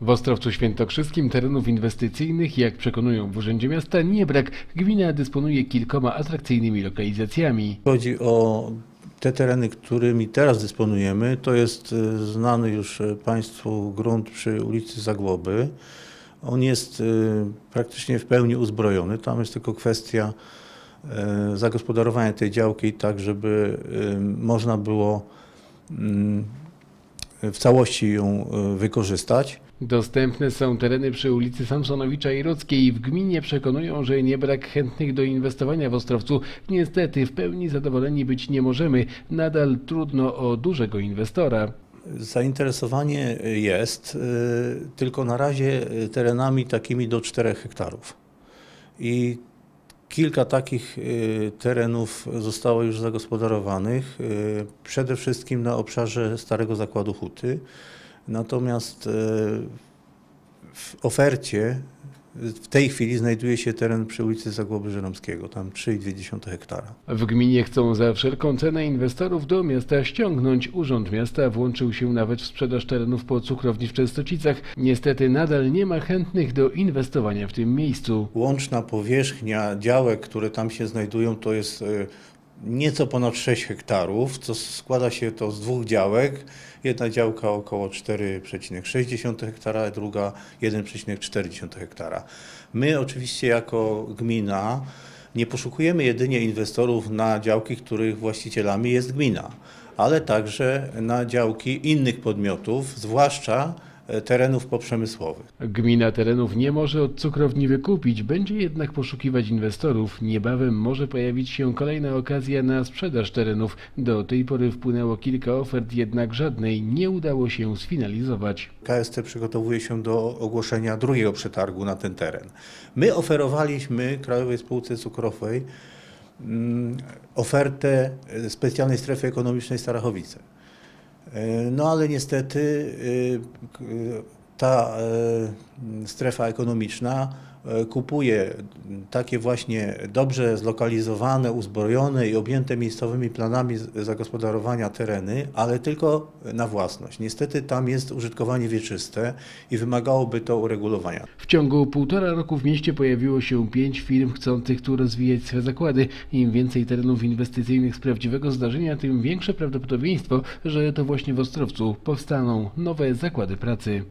W Ostrowcu Świętokrzyskim terenów inwestycyjnych, jak przekonują w Urzędzie Miasta, nie brak. Gmina dysponuje kilkoma atrakcyjnymi lokalizacjami. Chodzi o te tereny, którymi teraz dysponujemy. To jest e, znany już e, Państwu grunt przy ulicy Zagłoby. On jest e, praktycznie w pełni uzbrojony. Tam jest tylko kwestia zagospodarowania tej działki tak, żeby można było mm, w całości ją wykorzystać. Dostępne są tereny przy ulicy Samsonowicza i Rudzkiej. W gminie przekonują, że nie brak chętnych do inwestowania w Ostrowcu. Niestety w pełni zadowoleni być nie możemy. Nadal trudno o dużego inwestora. Zainteresowanie jest, y, tylko na razie terenami takimi do 4 hektarów. I kilka takich y, terenów zostało już zagospodarowanych, y, przede wszystkim na obszarze Starego Zakładu Huty. Natomiast y, w ofercie w tej chwili znajduje się teren przy ulicy Zagłoby Żeromskiego, tam 3,2 hektara. W gminie chcą za wszelką cenę inwestorów do miasta ściągnąć. Urząd Miasta włączył się nawet w sprzedaż terenów po cukrowni w Częstocicach. Niestety nadal nie ma chętnych do inwestowania w tym miejscu. Łączna powierzchnia działek, które tam się znajdują, to jest e, nieco ponad 6 hektarów, co składa się to z dwóch działek. Jedna działka około 4,6 hektara, druga 1,4 hektara. My oczywiście jako gmina nie poszukujemy jedynie inwestorów na działki, których właścicielami jest gmina, ale także na działki innych podmiotów, zwłaszcza terenów poprzemysłowych. Gmina terenów nie może od cukrowni wykupić, będzie jednak poszukiwać inwestorów. Niebawem może pojawić się kolejna okazja na sprzedaż terenów. Do tej pory wpłynęło kilka ofert, jednak żadnej nie udało się sfinalizować. KST przygotowuje się do ogłoszenia drugiego przetargu na ten teren. My oferowaliśmy Krajowej Spółce Cukrowej mm, ofertę e, specjalnej strefy ekonomicznej Starachowice. E, No ale niestety e, k- ta e, strefa ekonomiczna kupuje takie właśnie dobrze zlokalizowane, uzbrojone i objęte miejscowymi planami zagospodarowania tereny, ale tylko na własność. Niestety tam jest użytkowanie wieczyste i wymagałoby to uregulowania. W ciągu półtora roku w mieście pojawiło się pięć firm chcących tu rozwijać swe zakłady. Im więcej terenów inwestycyjnych z prawdziwego zdarzenia, tym większe prawdopodobieństwo, że to właśnie w Ostrowcu powstaną nowe zakłady pracy.